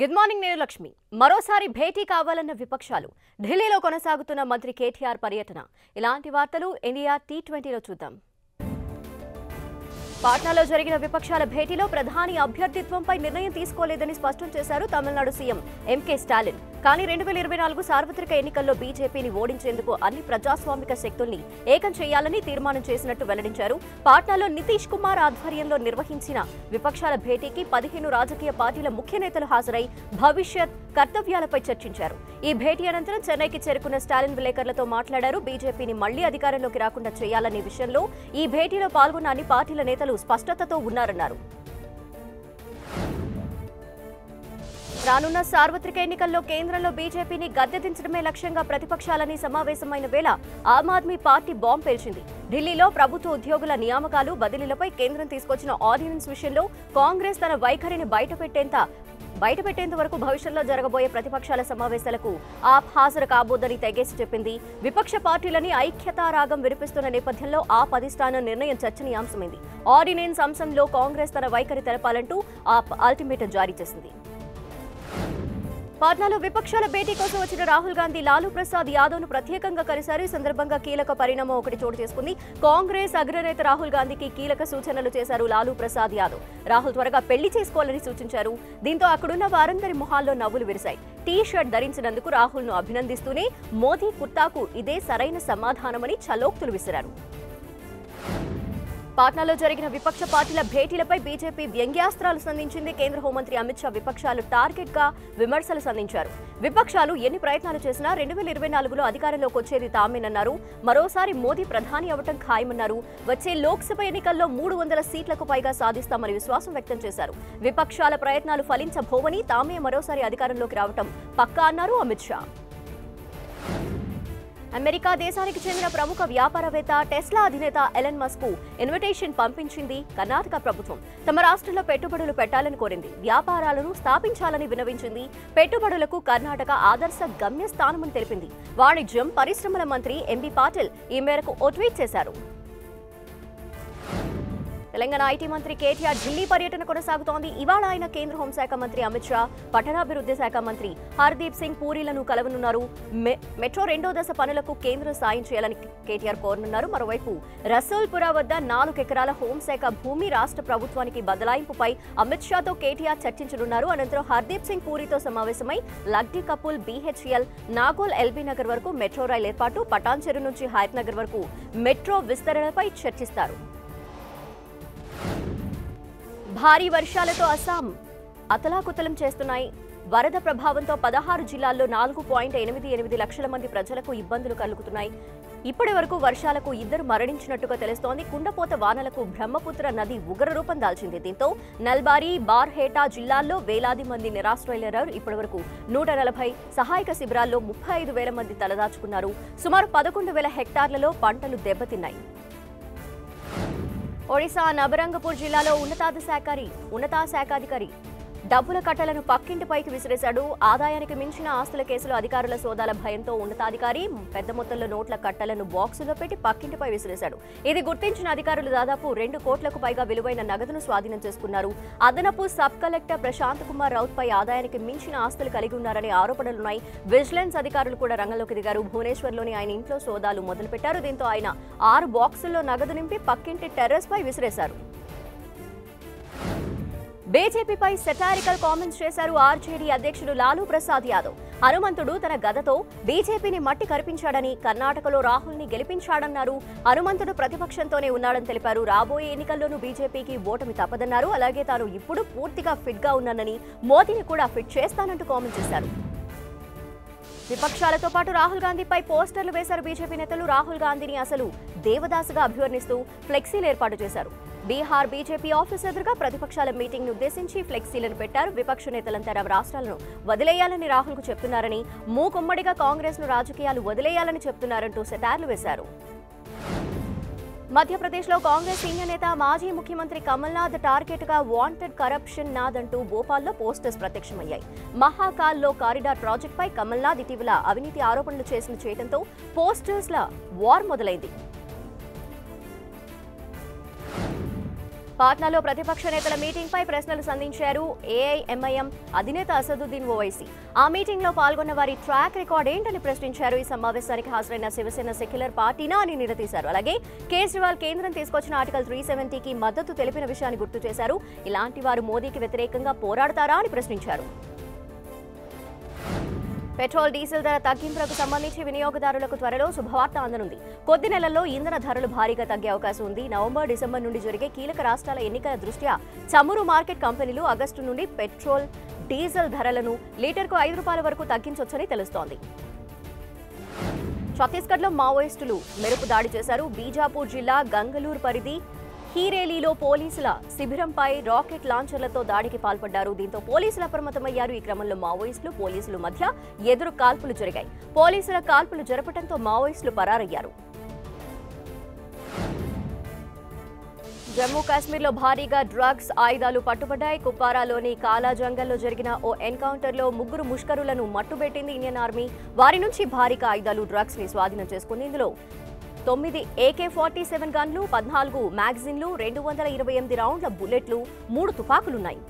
Good morning నేను లక్ష్మి మరోసారి భేటీ కావాలన్న విపక్షాలు ఢిల్లీలో కొనసాగుతున్న మంత్రి కేటీఆర్ పర్యటన. ఇలాంటి వార్తలు ఇండియా టీ ట్వంటీలో చూద్దాం. పాట్నాలో జరిగిన విపక్షాల భేటీలో ప్రధాని అభ్యర్థిత్వంపై నిర్ణయం తీసుకోలేదని స్పష్టం చేశారు తమిళనాడు సీఎం ఎంకే స్టాలిన్. కానీ రెండు వేల ఇరవై నాలుగు సార్వత్రిక ఎన్నికల్లో బీజేపీని ఓడించేందుకు అన్ని ప్రజాస్వామిక శక్తుల్ని ఏకం చేయాలని తీర్మానం చేసినట్టు వెల్లడించారు. పాట్నాలో నితీష్ కుమార్ ఆధ్వర్యంలో నిర్వహించిన విపక్షాల భేటీకి పదిహేను రాజకీయ పార్టీల ముఖ్య నేతలు హాజరై భవిష్యత్ కర్తవ్యాలపై చర్చించారు. ఈ భేటీ అనంతరం చెన్నైకి చేరుకున్న స్టాలిన్ విలేకరులతో మాట్లాడారు. బీజేపీని మళ్ళీ అధికారంలోకి రాకుండా చేయాలనే విషయంలో ఈ భేటీలో పాల్గొన్న అన్ని పార్టీల నేతలు స్పష్టతతో ఉన్నారన్నారు. రానున్న సార్వత్రిక ఎన్నికల్లో కేంద్రంలో బీజేపీని గద్దెదించడమే లక్ష్యంగా ప్రతిపక్షాలని సమావేశమైన వేళ ఆమ్ ఆద్మీ పార్టీ బాంబ్ పేల్చింది. ఢిల్లీలో ప్రభుత్వ ఉద్యోగుల నియామకాలు బదిలీలపై కేంద్రం తీసుకొచ్చిన ఆర్డినెన్స్ విషయంలో కాంగ్రెస్ తన వైఖరిని బయటపెట్టేంత బయటపెట్టేంత వరకు భవిష్యత్తులో జరగబోయే ప్రతిపక్షాల సమావేశాలకు ఆప్ హాజరు కాబోదని తెగేసి చెప్పింది. విపక్ష పార్టీలని ఐక్యతారాగం వినిపిస్తున్న నేపథ్యంలో ఆప్ అధిష్టానం నిర్ణయం చర్చనీయాంశమైంది. ఆర్డినెన్స్ అంశంలో కాంగ్రెస్ తన వైఖరి తెలపాలంటూ ఆప్ అల్టిమేటం జారీ చేసింది. పాట్నాలో విపక్షాల భేటీ కోసం వచ్చిన రాహుల్ గాంధీ లాలూ ప్రసాద్ యాదవ్ను ప్రత్యేకంగా కలిశారు. ఈ సందర్భంగా కీలక పరిణామం ఒకటి చోటు చేసుకుంది. కాంగ్రెస్ అగ్రనేత రాహుల్ గాంధీకి కీలక సూచనలు చేశారు లాలూ ప్రసాద్ యాదవ్. రాహుల్ త్వరగా పెళ్ళి చేసుకోవాలని సూచించారు. దీంతో అక్కడున్న వారందరి మొహాల్లో నవ్వులు విరిశాయి. టీ షర్ట్ ధరించినందుకు రాహుల్ను అభినందిస్తూనే మోదీ కుర్తాకు ఇదే సరైన సమాధానమని చలోక్తులు విసిరారు. పాట్నాలో జరిగిన విపక్ష పార్టీల భేటీలపై బీజేపీ వ్యంగ్యాస్త్రాలు సంధించింది కేంద్ర హోంమంత్రి అమిత్ షా. విపక్షాలు టార్గెట్గా విమర్శలు సంధించారు విపక్షాలు ఎన్ని ప్రయత్నాలు చేసినా రెండు వేల ఇరవై నాలుగులో అధికారంలోకి వచ్చేది తామేనన్నారు. మరోసారి మోదీ ప్రధాని అవటం ఖాయమన్నారు. వచ్చే లోక్సభ ఎన్నికల్లో మూడు వందల సీట్లకు పైగా సాధిస్తామని విశ్వాసం వ్యక్తం చేశారు. విపక్షాల ప్రయత్నాలు ఫలించబోవని తామే మరోసారి అధికారంలోకి రావటం పక్కా అన్నారు అమిత్ షా. అమెరికా దేశానికి చెందిన ప్రముఖ వ్యాపారవేత్త టెస్లా అధినేత ఎలన్ మస్క్కు ఇన్విటేషన్ పంపించింది కర్ణాటక ప్రభుత్వం. తమ రాష్ట్రంలో పెట్టుబడులు పెట్టాలని కోరింది. వ్యాపారాలను స్థాపించాలని వినవించింది. పెట్టుబడులకు కర్ణాటక ఆదర్శ గమ్యస్థానమని తెలిపింది. వాణిజ్యం పరిశ్రమల మంత్రి ఎంబీ పాటిల్ ఈ మేరకు ఓ ట్వీట్ చేశారు. తెలంగాణ ఐటీ మంత్రి కేటీఆర్ ఢిల్లీ పర్యటన కొనసాగుతోంది. ఇవాళ ఆయన కేంద్ర హోంశాఖ మంత్రి అమిత్ షా పట్టణాభివృద్ధి శాఖ మంత్రి హర్దీప్ సింగ్ పూరీలను కలవనున్నారు. మె- మెట్రో రెండో దశ పనులకు కేంద్రం సాయం చేయాలని కేటీఆర్ కోరనున్నారు. మరోవైపు రసూల్పుర వద్ద నాలుగు ఎకరాల హోంశాఖ భూమి రాష్ట్ర ప్రభుత్వానికి బదలాయింపుపై అమిత్ షాతో కేటీఆర్ చర్చించనున్నారు. అనంతరం హర్దీప్ సింగ్ పూరితో సమావేశమై లగ్డి కపుల్ బీహెచ్ఎల్ నాగోల్ ఎల్బీ నగర్ వరకు మెట్రో రైల్ ఏర్పాటు పటాన్చెరు నుంచి హయత్ నగర్ వరకు మెట్రో విస్తరణపై చర్చిస్తారు. భారీ వర్షాలతో అస్సాం అతలాకుతలం చేస్తున్నాయి. వరద ప్రభావంతో పదహారు జిల్లాల్లో నాలుగు పాయింట్ ఎనిమిది ఎనిమిది లక్షల మంది ప్రజలకు ఇబ్బందులు కలుగుతున్నాయి. ఇప్పటి వరకు వర్షాలకు ఇద్దరు మరణించినట్టుగా తెలుస్తోంది. కుండపోత వానలకు బ్రహ్మపుత్ర నది ఉగ్ర రూపం దాల్చింది. దీంతో నల్బారి బార్హేటా జిల్లాల్లో వేలాది మంది నిరాశ్రయులరారు ఇప్పటి వరకు నూట నలభై సహాయక శిబిరాల్లో ముప్పై ఐదు వేల మంది తలదాచుకున్నారు. సుమారు పదకొండు వేల హెక్టార్లలో పంటలు దెబ్బతిన్నాయి. ఒడిశా నబరంగపూర్ జిల్లాలో ఉన్నతాధిశాఖారి ఉన్నతాశాఖాధికారి డబ్బుల కట్టలను పక్కింటిపైకి విసిరేశాడు. ఆదాయానికి మించిన ఆస్తుల కేసులో అధికారుల సోదాల భయంతో ఉన్నతాధికారి పెద్ద మొత్తంలో నోట్ల కట్టలను బాక్సులో పెట్టి పక్కింటిపై విసిరేశాడు. ఇది గుర్తించిన అధికారులు దాదాపు రెండు కోట్లకు పైగా విలువైన నగదును స్వాధీనం చేసుకున్నారు. అదనపు సబ్ కలెక్టర్ ప్రశాంత్ కుమార్ రౌత్ పై ఆదాయానికి మించిన ఆస్తులు కలిగి ఉన్నారనే ఆరోపణలున్నాయి విజిలెన్స్ అధికారులు కూడా రంగంలోకి దిగారు. భువనేశ్వర్లోని ఆయన ఇంట్లో సోదాలు మొదలుపెట్టారు. దీంతో ఆయన ఆరు బాక్సుల్లో నగదు నింపి పక్కింటి టెర్రస్ పై విసిరేశారు. బీజేపీపై సెటారికల్ కామెంట్స్ చేశారు ఆర్జేడీ అధ్యక్షుడు లాలూ ప్రసాద్ యాదవ్. హనుమంతుడు తన గదతో బీజేపీని మట్టి కరిపించాడని కర్ణాటకలో రాహుల్ని గెలిపించాడన్నారు. హనుమంతుడు ప్రతిపక్షంతోనే ఉన్నాడని తెలిపారు. రాబోయే ఎన్నికల్లోనూ బీజేపీకి ఓటమి తప్పదన్నారు. అలాగే తాను ఇప్పుడు పూర్తిగా ఫిట్గా ఉన్నానని మోదీని కూడా ఫిట్ చేస్తానంటూ కామెంట్ చేశారు. విపక్షాలతో పాటు రాహుల్ గాంధీపై పోస్టర్లు వేశారు బీజేపీ నేతలు. రాహుల్ గాంధీని అసలు దేవదాసుగా అభివర్ణిస్తూ ఫ్లెక్సీలు ఏర్పాటు చేశారు. బీహార్ బీజేపీ ఆఫీస్ ఎదురుగా ప్రతిపక్షాల మీటింగ్ను ఉద్దేశించి ఫ్లెక్సీలను పెట్టారు. విపక్ష నేతలంతా రాష్ట్రాలను వదిలేయాలని రాహుల్కు చెప్తున్నారని మూకుమ్మడిగా కాంగ్రెస్ను రాజకీయాలు వదిలేయాలని చెప్తున్నారంటూ సెటార్లు వేశారు. మధ్యప్రదేశ్లో కాంగ్రెస్ సీనియర్ నేత మాజీ ముఖ్యమంత్రి కమల్నాథ్ టార్గెట్గా వాంటెడ్ కరప్షన్ నాథ్ అంటూ భోపాల్లో పోస్టర్స్ ప్రత్యక్షమయ్యాయి. మహాకాల్లో కారిడార్ ప్రాజెక్టుపై కమల్నాథ్ ఇటీవల అవినీతి ఆరోపణలు చేసిన చేయడంతో పోస్టర్స్ల వార్ మొదలైంది. పాట్నాలో ప్రతిపక్ష నేతల మీటింగ్ పై ప్రశ్నలు సంధించారు ఏఐఎంఐఎం అధినేత అసదుద్దీన్ ఓవైసీ. ఆ మీటింగ్లో పాల్గొన్న వారి ట్రాక్ రికార్డ్ ఏంటని ప్రశ్నించారు. ఈ సమావేశానికి హాజరైన శివసేన సెక్యులర్ పార్టీనా అని నిలదీశారు. అలాగే కేజ్రీవాల్ కేంద్రం తీసుకొచ్చిన ఆర్టికల్ త్రీ సెవెంటీకి మద్దతు తెలిపిన విషయాన్ని గుర్తు చేశారు. ఇలాంటి వారు మోదీకి వ్యతిరేకంగా పోరాడతారా అని ప్రశ్నించారు. పెట్రోల్ డీజిల్ ధర తగ్గింపులకు సంబంధించి వినియోగదారులకు త్వరలో శుభవార్త అందనుంది. కొద్ది నెలల్లో ఇంధన ధరలు భారీగా తగ్గే అవకాశం ఉంది. నవంబర్ డిసెంబర్ నుండి జరిగే కీలక రాష్ట్రాల ఎన్నికల దృష్ట్యా చమురు మార్కెట్ కంపెనీలు ఆగస్టు నుండి పెట్రోల్ డీజిల్ ధరలను లీటర్కు ఐదు రూపాయల వరకు తగ్గించొచ్చని తెలుస్తోంది. ఛత్తీస్గఢ్లో మావోయిస్టులు మెరుపు దాడి చేశారు. బీజాపూర్ జిల్లా గంగలూరు పరిధి హీరేలీలో పోలీసుల శిబిరంపై రాకెట్ లాంచర్లతో దాడికి పాల్పడ్డారు. దీంతో పోలీసులు అప్రమత్తమయ్యారు. ఈ క్రమంలో మావోయిస్టులు పోలీసులు మధ్య ఎదురు కాల్పులు జరిగాయి. పోలీసుల కాల్పులు జరపడంతో మావోయిస్టులు పరారయ్యారు. జమ్మూ కాశ్మీర్లో భారీగా డ్రగ్స్ ఆయుధాలు పట్టుబడ్డాయి. కుప్పారాలోని కాలా జంగల్లో జరిగిన ఓ ఎన్కౌంటర్లో ముగ్గురు ముష్కరులను మట్టుబెట్టింది ఇండియన్ ఆర్మీ. వారి నుంచి భారీగా ఆయుధాలు డ్రగ్స్ని స్వాధీనం చేసుకుంది ఇందులో తొమ్మిది ఏకే ఫార్టీ సెవెన్ గన్లు పద్నాలుగు మ్యాగజిన్లు రెండు వందల ఇరవై ఎనిమిది రౌండ్ల బుల్లెట్లు మూడు తుపాకులున్నాయి.